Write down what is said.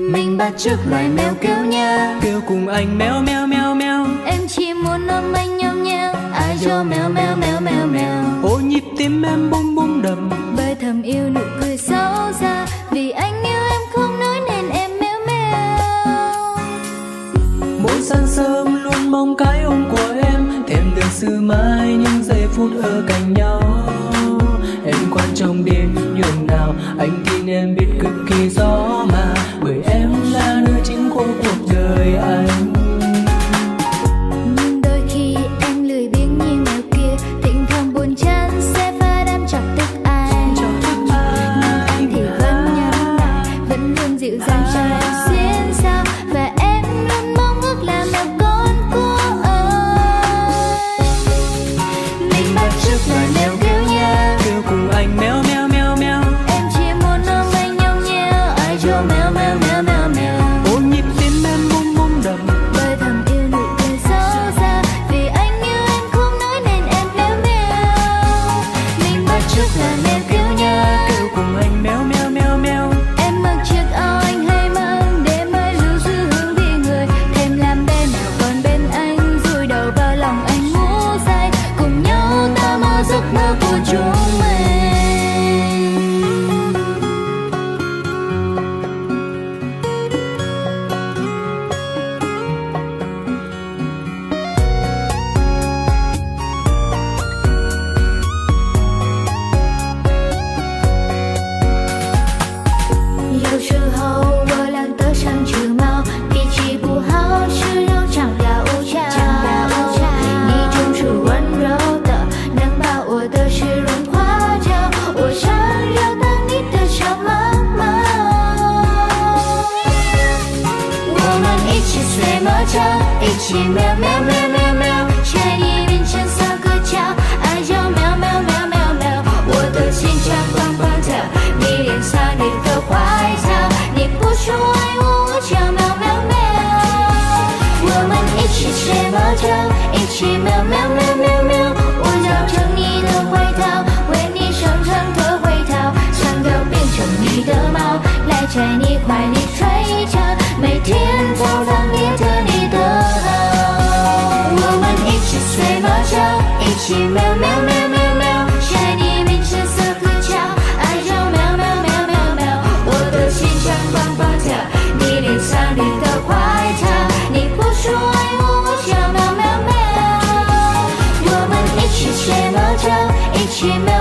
Mình bắt chước loài mèo kêu nha Kêu cùng anh mèo mèo mèo mèo. Em chỉ muốn ôm anh nhau nhau Ai cho mèo mèo mèo mèo mèo. Ô nhịp tim em bum bum đập Bởi thầm yêu nụ cười xấu xa. Vì anh yêu em không nói nên em mèo mèo Mỗi sáng sớm luôn mong cái ôm của em. Thèm được xưa mai những giây phút ở cạnh nhau. Em quan trọng đến nhường nào. Anh tin em biết cực kỳ cuộc anh. Nhưng đôi khi anh lười biếng như mèo kia, Thỉnh thoảng buồn chán sẽ phá đám chọc tức anh Nhưng anh thì vẫn nhẫn nại Vẫn luôn dịu dàng cho em xuyên sao Và you're 一起喵喵喵喵喵，在你面前撒个娇，爱叫喵喵喵喵喵，我的心跳砰砰跳，迷恋上你的坏笑，你不说爱我，我叫喵喵喵。我们一起学猫叫，一起喵喵喵喵喵，我绕成你的外套，为你生长的回逃，想要变成你的猫，赖在你怀里睡着，每天早睡猫觉，一起喵喵喵喵喵，在你面前撒个娇，爱叫喵喵喵喵喵，我的心像砰砰跳，你脸上你的坏笑，你不说爱我，我叫喵喵喵。我们一起学猫叫，一起喵